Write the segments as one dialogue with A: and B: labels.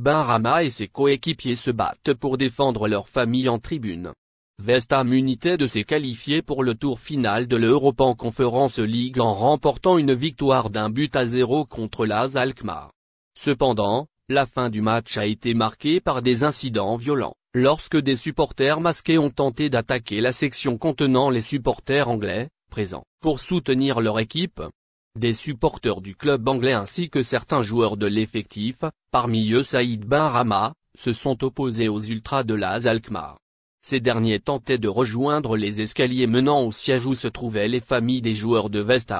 A: Benrahma et ses coéquipiers se battent pour défendre leur famille en tribune. West Ham United s'est qualifié pour le tour final de l'Europan Conference League en remportant une victoire d'un but à zéro contre l'AS Alkmaar. Cependant, la fin du match a été marquée par des incidents violents, lorsque des supporters masqués ont tenté d'attaquer la section contenant les supporters anglais, présents, pour soutenir leur équipe. Des supporters du club anglais ainsi que certains joueurs de l'effectif, parmi eux Saïd Benrahma, se sont opposés aux ultras de l'AS Alkmaar. Ces derniers tentaient de rejoindre les escaliers menant au siège où se trouvaient les familles des joueurs de West.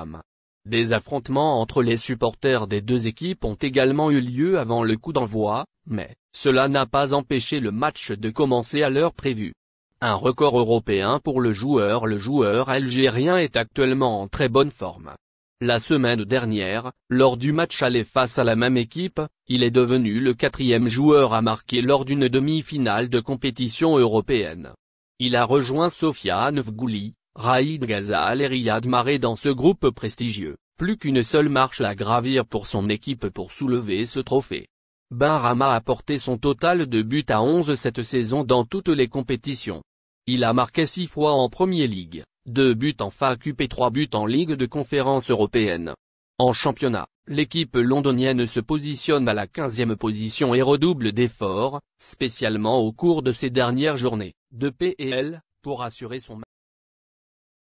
A: Des affrontements entre les supporters des deux équipes ont également eu lieu avant le coup d'envoi, mais, cela n'a pas empêché le match de commencer à l'heure prévue. Un record européen pour le joueur Le joueur algérien est actuellement en très bonne forme. La semaine dernière, lors du match aller face à la même équipe, il est devenu le quatrième joueur à marquer lors d'une demi-finale de compétition européenne. Il a rejoint Sofiane Vgouli, Raïd Ghazal et Riyad Mahrez dans ce groupe prestigieux, plus qu'une seule marche à gravir pour son équipe pour soulever ce trophée. Benrahma a porté son total de buts à 11 cette saison dans toutes les compétitions. Il a marqué 6 fois en Premier League, 2 buts en FA Cup et 3 buts en Ligue de conférence européenne. En championnat, l'équipe londonienne se positionne à la 15e position et redouble d'efforts, spécialement au cours de ces dernières journées, de PL, pour assurer son